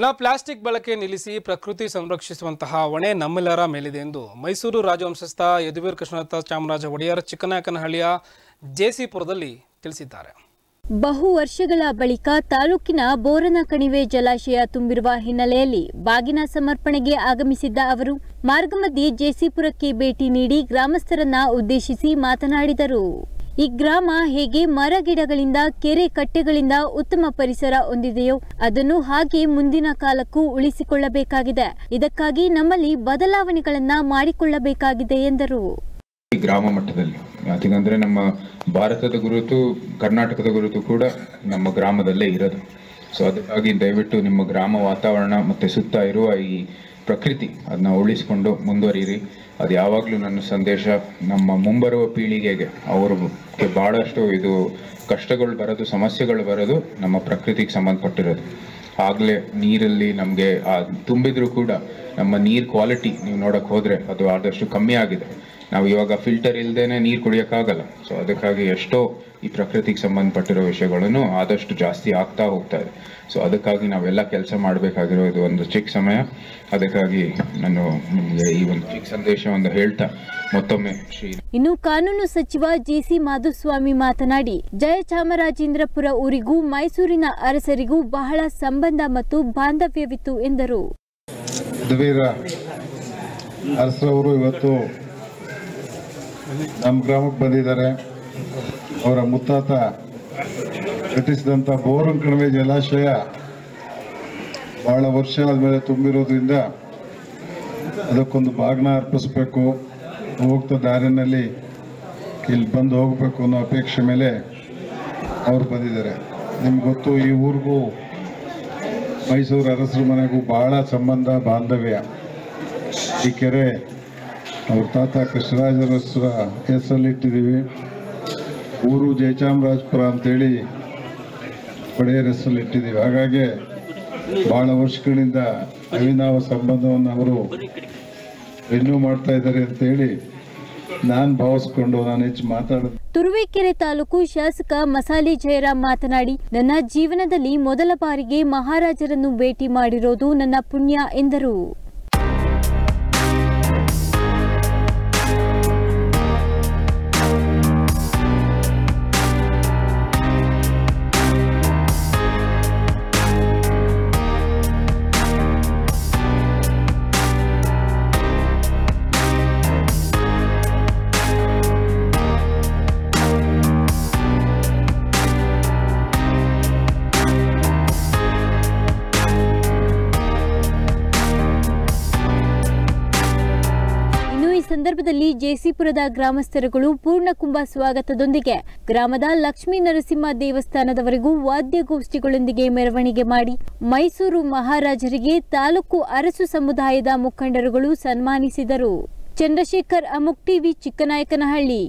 ಇನ್ನು ಪ್ಲಾಸ್ಟಿಕ್ ಬಳಕೆ ನಿಲ್ಲಿಸಿ ಪ್ರಕೃತಿ ಸಂರಕ್ಷಿಸುವಂತಹ ಹೊಣೆ ನಮ್ಮೆಲ್ಲರ ಮೇಲಿದೆ ಎಂದು ಮೈಸೂರು ರಾಜವಂಶಸ್ಥ ಯದುವೀರ್ ಕೃಷ್ಣದತ್ತ ಚಾಮರಾಜ ಒಡೆಯರ್ ಚಿಕ್ಕನಾಯಕನಹಳ್ಳಿಯ ಜೆಸಿಪುರದಲ್ಲಿ ತಿಳಿಸಿದ್ದಾರೆ. ಬಹು ವರ್ಷಗಳ ಬಳಿಕ ತಾಲೂಕಿನ ಬೋರನ ಕಣಿವೆ ಜಲಾಶಯ ತುಂಬಿರುವ ಹಿನ್ನೆಲೆಯಲ್ಲಿ ಬಾಗಿನ ಸಮರ್ಪಣೆಗೆ ಆಗಮಿಸಿದ್ದ ಅವರು, ಮಾರ್ಗಮಧ್ಯೆ ಜೆಸಿಪುರಕ್ಕೆ ಭೇಟಿ ನೀಡಿ ಗ್ರಾಮಸ್ಥರನ್ನ ಉದ್ದೇಶಿಸಿ ಮಾತನಾಡಿದರು. ಈ ಗ್ರಾಮ ಹೇಗೆ ಮರ ಗಿಡಗಳಿಂದ, ಕೆರೆ ಕಟ್ಟೆಗಳಿಂದ ಉತ್ತಮ ಪರಿಸರ ಹೊಂದಿದೆಯೋ ಅದನ್ನು ಹಾಗೆ ಮುಂದಿನ ಕಾಲಕ್ಕೂ ಉಳಿಸಿಕೊಳ್ಳಬೇಕಾಗಿದೆ. ಇದಕ್ಕಾಗಿ ನಮ್ಮಲ್ಲಿ ಬದಲಾವಣೆಗಳನ್ನ ಮಾಡಿಕೊಳ್ಳಬೇಕಾಗಿದೆ ಎಂದರು. ಗ್ರಾಮ ಮಟ್ಟದಲ್ಲಿ ಯಾಕಂದ್ರೆ ನಮ್ಮ ಭಾರತದ ಗುರುತು, ಕರ್ನಾಟಕದ ಗುರುತು ಕೂಡ ನಮ್ಮ ಗ್ರಾಮದಲ್ಲೇ ಇರೋದು. ಸೊ ಅದಕ್ಕಾಗಿ ದಯವಿಟ್ಟು ನಿಮ್ಮ ಗ್ರಾಮ ವಾತಾವರಣ ಮತ್ತೆ ಸುತ್ತ ಇರುವ ಈ ಪ್ರಕೃತಿ ಅದನ್ನ ಉಳಿಸ್ಕೊಂಡು ಮುಂದುವರಿಯಿರಿ. ಅದು ಯಾವಾಗಲೂ ನನ್ನ ಸಂದೇಶ. ನಮ್ಮ ಮುಂಬರುವ ಪೀಳಿಗೆಗೆ, ಅವ್ರಿಗೆ ಬಹಳಷ್ಟು ಇದು ಕಷ್ಟಗಳು ಬರೋದು, ಸಮಸ್ಯೆಗಳು ಬರೋದು ನಮ್ಮ ಪ್ರಕೃತಿಗೆ ಸಂಬಂಧಪಟ್ಟಿರೋದು. ಆಗಲೇ ನೀರಲ್ಲಿ ನಮಗೆ ತುಂಬಿದ್ರು ಕೂಡ ನಮ್ಮ ನೀರು ಕ್ವಾಲಿಟಿ ನೀವು ನೋಡಕ್ ಹೋದರೆ ಅದು ಆದಷ್ಟು ಕಮ್ಮಿ ಆಗಿದೆ. ನಾವು ಇವಾಗ ಫಿಲ್ಟರ್ ಇಲ್ಲದೇನೆ ನೀರು ಕುಡಿಯೋಕ್ಕಾಗಲ್ಲ. ಸೊ ಅದಕ್ಕಾಗಿ ಎಷ್ಟೋ ಈ ಪ್ರಕೃತಿಗೆ ಸಂಬಂಧಪಟ್ಟಿರೋ ವಿಷಯಗಳನ್ನು ಆದಷ್ಟು ಜಾಸ್ತಿ ಆಗ್ತಾ ಹೋಗ್ತಾ ಇದೆ. ಸೊ ಅದಕ್ಕಾಗಿ ನಾವೆಲ್ಲ ಕೆಲಸ ಮಾಡಬೇಕಾಗಿರೋದು ಒಂದು ಚಿಕ್ಕ ಸಮಯ. ಅದಕ್ಕಾಗಿ ನಾನು ನಿಮಗೆ ಈ ಒಂದು ಚಿಕ್ಕ ಸಂದೇಶವನ್ನು ಹೇಳ್ತಾ ಮತ್ತೊಮ್ಮೆ ಶ್ರೀ ಇನ್ನು ಕಾನೂನು ಸಚಿವ ಜಿಸಿ ಮಾಧುಸ್ವಾಮಿ ಮಾತನಾಡಿ ಜಯಚಾಮರಾಜೇಂದ್ರಪುರ ಊರಿಗೂ ಮೈಸೂರಿನ ಅರಸರಿಗೂ ಬಹಳ ಸಂಬಂಧ ಮತ್ತು ಬಾಂಧವ್ಯವಿತ್ತು ಎಂದರು. ಇವತ್ತು ನಮ್ಮ ಗ್ರಾಮಕ್ಕೆ ಬಂದಿದ್ದಾರೆ. ಅವರ ಮುತ್ತಾತ ಕಟ್ಟಿಸಿದಂಥ ಬೋರನ್ ಕಣಿವೆ ಜಲಾಶಯ ಬಹಳ ವರ್ಷ ಆದಮೇಲೆ ತುಂಬಿರೋದ್ರಿಂದ ಅದಕ್ಕೊಂದು ಭಾಗನ ಅರ್ಪಿಸ್ಬೇಕು. ಹೋಗ್ತಾ ದಾರಿನಲ್ಲಿ ಇಲ್ಲಿ ಬಂದು ಹೋಗಬೇಕು ಅನ್ನೋ ಅಪೇಕ್ಷೆ ಮೇಲೆ ಅವ್ರು ಬಂದಿದ್ದಾರೆ. ನಿಮ್ಗೆ ಗೊತ್ತು, ಈ ಊರಿಗೂ ಮೈಸೂರು ಅರಸರ ಮನೆಗೂ ಭಾಳ ಸಂಬಂಧ, ಬಾಂಧವ್ಯ. ಈ ಕೆರೆ ಅವ್ರ ತಾತ ಕೃಷ್ಣರಾಜರ ಹೆಸರಲ್ಲಿಟ್ಟಿದ್ದೀವಿ. ಊರು ಜಯಚಾಮರಾಜಪುರ ಅಂತೇಳಿ ಒಡೆಯರ ಹೆಸರಲ್ಲಿಟ್ಟಿದ್ದೀವಿ. ಹಾಗಾಗಿ ಭಾಳ ವರ್ಷಗಳಿಂದ ಅವಿನಾವ ಸಂಬಂಧವನ್ನು ಅವರು ರಿನ್ಯೂ ಮಾಡ್ತಾ ಇದ್ದಾರೆ ಅಂತೇಳಿ ನಾನು ಭಾವಿಸ್ಕೊಂಡು ನಾನು ಹೆಚ್ಚು ಮಾತಾಡೋದು ತುರುವೇಕೆರೆ ತಾಲೂಕು ಶಾಸಕ ಮಸಾಲಿ ಜಯರಾಮ್ ಮಾತನಾಡಿ, ನನ್ನ ಜೀವನದಲ್ಲಿ ಮೊದಲ ಬಾರಿಗೆ ಮಹಾರಾಜರನ್ನು ಭೇಟಿ ಮಾಡಿರೋದು ನನ್ನ ಪುಣ್ಯ ಎಂದರು. ಈ ಸಂದರ್ಭದಲ್ಲಿ ಜೇಸಿಪುರದ ಗ್ರಾಮಸ್ಥರುಗಳು ಪೂರ್ಣಕುಂಭ ಸ್ವಾಗತದೊಂದಿಗೆ ಗ್ರಾಮದ ಲಕ್ಷ್ಮೀ ನರಸಿಂಹ ದೇವಸ್ಥಾನದವರೆಗೂ ವಾದ್ಯಗೋಷ್ಠಿಗಳೊಂದಿಗೆ ಮೆರವಣಿಗೆ ಮಾಡಿ ಮೈಸೂರು ಮಹಾರಾಜರಿಗೆ ತಾಲೂಕು ಅರಸು ಸಮುದಾಯದ ಮುಖಂಡರುಗಳು ಸನ್ಮಾನಿಸಿದರು. ಚಂದ್ರಶೇಖರ್ ಅಮುಕ್ ಟಿವಿ ಚಿಕ್ಕನಾಯಕನಹಳ್ಳಿ.